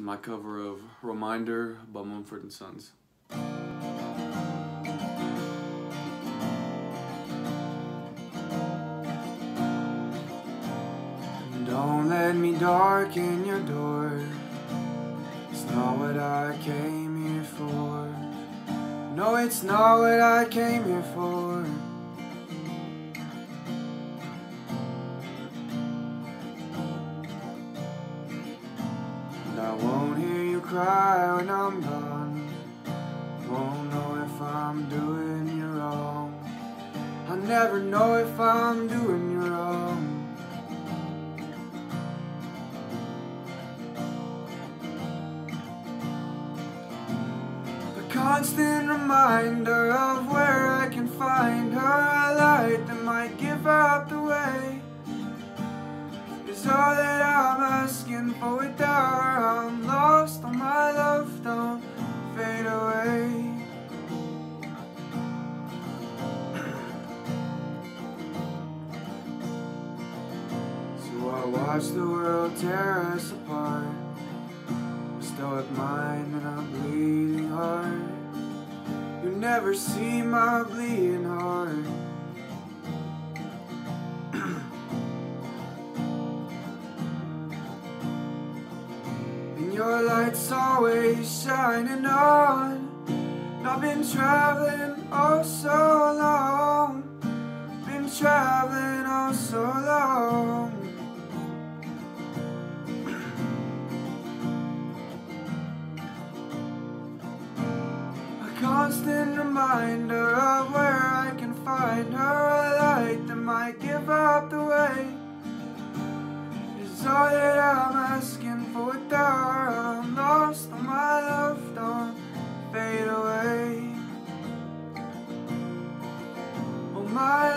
is my cover of Reminder by Mumford & Sons. Don't let me darken your door. It's not what I came here for. No, it's not what I came here for cry when I'm gone Won't know if I'm doing you wrong. I'll never know if I'm doing you wrong. A constant reminder of where I can find her A light that might give up the way. Is all that asking for without her I'm lost, all my love don't fade away. So I watch the world tear us apart. A stoic mind and a bleeding heart You never see my bleeding heart your light's always shining on. I've been traveling oh so long. Been traveling oh so long. A constant reminder of where Hi.